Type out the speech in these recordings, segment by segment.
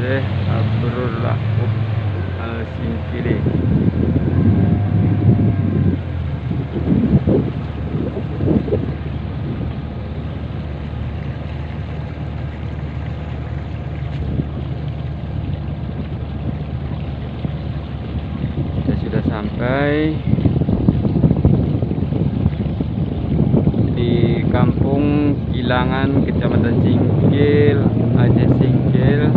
Syekh Abdullah Al-Singkili kita sudah sampai di kampung Kilangan Kecamatan Singkil Aceh Singkil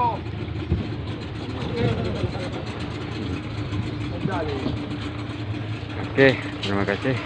go. oke terima kasih